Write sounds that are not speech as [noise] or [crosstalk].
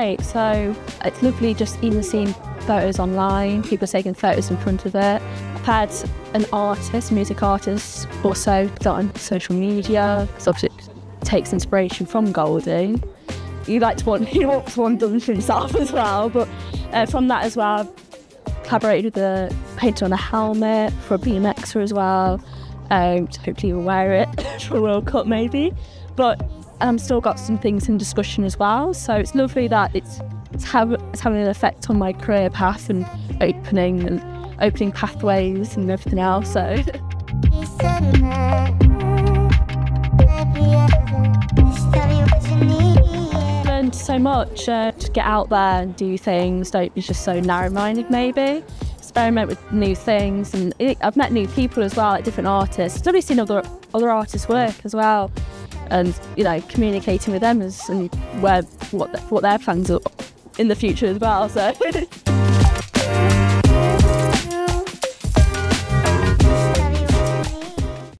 So it's lovely just even seeing photos online, people taking photos in front of it. I've had an artist, music artist, also done social media, because obviously it takes inspiration from Goldie. You like to want, he wants one done for himself as well, but uh, from that as well, I've collaborated with the painter on a helmet for a BMXer as well. Um, hopefully you'll wear it [laughs] for World Cup maybe. But I'm still got some things in discussion as well. So it's lovely that it's it's, have, it's having an effect on my career path and opening and opening pathways and everything else. So [laughs] learned so much uh, to get out there and do things. Don't be just so narrow-minded. Maybe experiment with new things, and it, I've met new people as well, like different artists. I've probably seen other other artists work as well, and you know, communicating with them as and where what what their plans are in the future as well. So. [laughs]